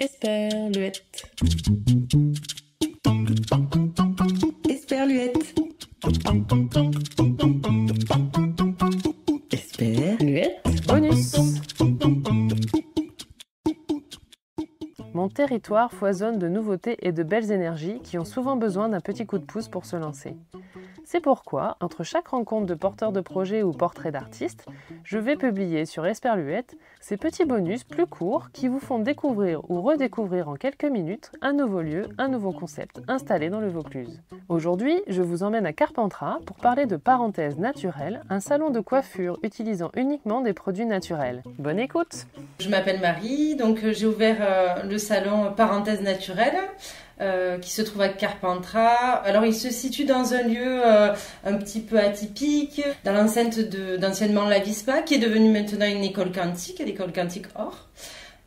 Esperluette. Esperluette. Esperluette. Bonus. Mon territoire foisonne de nouveautés et de belles énergies qui ont souvent besoin d'un petit coup de pouce pour se lancer. C'est pourquoi, entre chaque rencontre de porteurs de projets ou portraits d'artistes, je vais publier sur Esperluette ces petits bonus plus courts qui vous font découvrir ou redécouvrir en quelques minutes un nouveau lieu, un nouveau concept installé dans le Vaucluse. Aujourd'hui, je vous emmène à Carpentras pour parler de Parenthèse Naturelle, un salon de coiffure utilisant uniquement des produits naturels. Bonne écoute Je m'appelle Marie, donc euh, j'ai ouvert euh, le salon Parenthèse Naturelle. Euh, qui se trouve à Carpentras. Alors il se situe dans un lieu euh, un petit peu atypique, dans l'enceinte d'anciennement la Vispa, qui est devenue maintenant une école quantique, l'école quantique Or.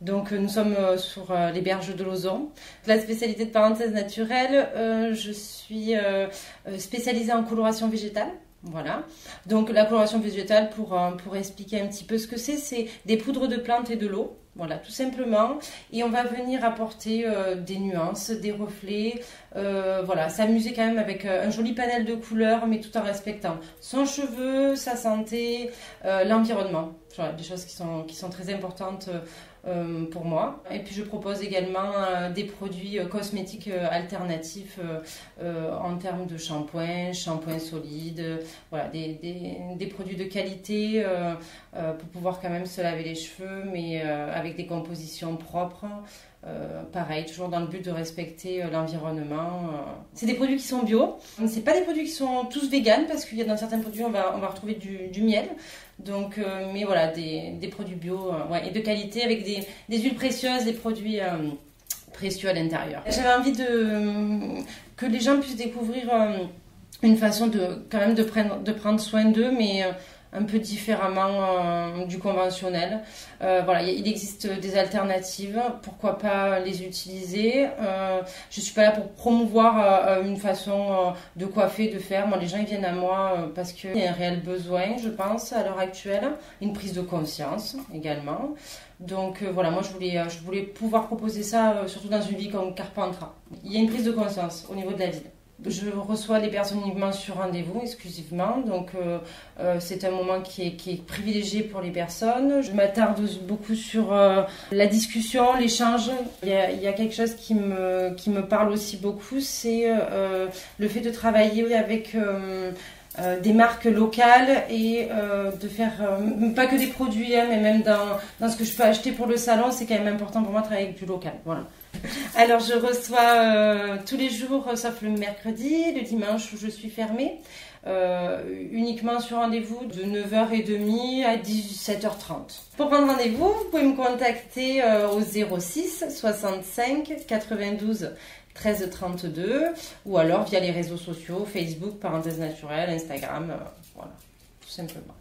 Donc euh, nous sommes sur les berges de l'Ozon. La spécialité de parenthèse naturelle, je suis spécialisée en coloration végétale. Voilà. Donc la coloration végétale, pour, pour expliquer un petit peu ce que c'est, c'est des poudres de plantes et de l'eau voilà, tout simplement. Et on va venir apporter euh, des nuances, des reflets. Euh, voilà, s'amuser quand même avec euh, un joli panel de couleurs, mais tout en respectant son cheveu, sa santé, l'environnement. Voilà, des choses qui sont, qui sont très importantes pour moi. Et puis je propose également des produits cosmétiques alternatifs en termes de shampoing, shampoing solide, voilà, des, des, des, produits de qualité pour pouvoir quand même se laver les cheveux, mais des compositions propres. pareil, toujours dans le but de respecter l'environnement. C'est des produits qui sont bio. C'est pas des produits qui sont tous véganes parce qu'il y a dans certains produits on va, on va retrouver du, miel. Donc, euh, mais voilà, des, produits bio euh, et de qualité avec des, huiles précieuses, des produits euh, précieux à l'intérieur. J'avais envie de, que les gens puissent découvrir une façon de, quand même de prendre, de prendre soin d'eux, mais un peu différemment euh, du conventionnel. Euh, voilà, il existe des alternatives, pourquoi pas les utiliser? Euh, je suis pas là pour promouvoir une façon de coiffer, de faire. Moi, les gens ils viennent à moi parce qu'il y a un réel besoin, je pense, à l'heure actuelle, une prise de conscience également. Donc voilà, moi je voulais, je voulais pouvoir proposer ça, surtout dans une ville comme Carpentras. Il y a une prise de conscience au niveau de la ville. Je reçois les personnes uniquement sur rendez-vous, exclusivement. Donc, euh, euh, c'est un moment qui est, qui est, privilégié pour les personnes. Je m'attarde beaucoup sur euh, la discussion, l'échange. Il, il y, a, quelque chose qui me, qui me parle aussi beaucoup, c'est le fait de travailler avec... des marques locales et de faire pas que des produits, hein, mais même dans, dans, ce que je peux acheter pour le salon, c'est quand même important pour moi de travailler avec du local. Voilà. Alors, je reçois euh, tous les jours, sauf le mercredi, le dimanche où je suis fermée, euh, uniquement sur rendez-vous de 9h30 à 17h30. Pour prendre rendez-vous, vous pouvez me contacter euh, au 06 65 92 13 32 ou alors via les réseaux sociaux, Facebook, Parenthèse Naturelle, Instagram, voilà, tout simplement.